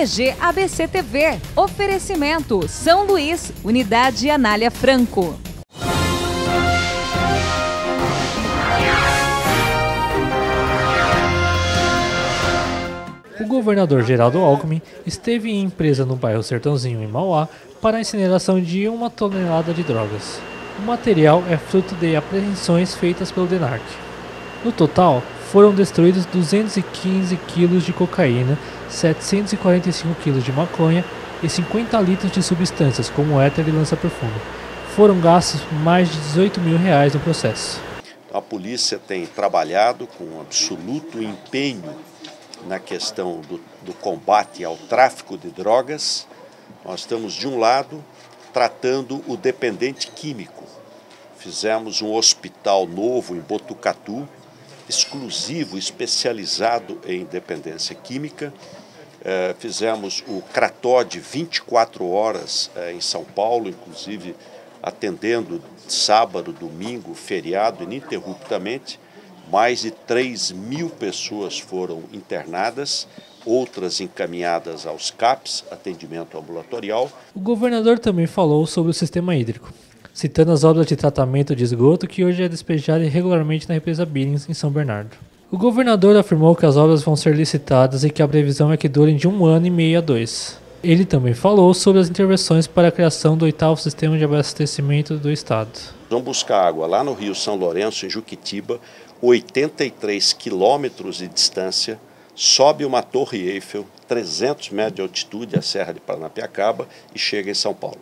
DG ABC TV. Oferecimento São Luís, Unidade Anália Franco. O governador Geraldo Alckmin esteve em empresa no bairro Sertãozinho, em Mauá, para a incineração de uma tonelada de drogas. O material é fruto de apreensões feitas pelo DENARC. No total, foram destruídos 215 quilos de cocaína, 745 quilos de maconha e 50 litros de substâncias como éter e lança-perfume. Foram gastos mais de 18 mil reais no processo. A polícia tem trabalhado com absoluto empenho na questão do, do combate ao tráfico de drogas. Nós estamos, de um lado, tratando o dependente químico. Fizemos um hospital novo em Botucatu, exclusivo, especializado em dependência química. É, fizemos o Crató de 24 horas é, em São Paulo, inclusive atendendo sábado, domingo, feriado, ininterruptamente. Mais de 3 mil pessoas foram internadas, outras encaminhadas aos CAPs, atendimento ambulatorial. O governador também falou sobre o sistema hídrico, citando as obras de tratamento de esgoto que hoje é despejado irregularmente na represa Billings, em São Bernardo. O governador afirmou que as obras vão ser licitadas e que a previsão é que durem de um ano e meio a dois. Ele também falou sobre as intervenções para a criação do oitavo sistema de abastecimento do Estado. Vamos buscar água lá no Rio São Lourenço, em Juquitiba, 83 quilômetros de distância, sobe uma torre Eiffel, 300 metros de altitude, a Serra de Paranapiacaba, e chega em São Paulo.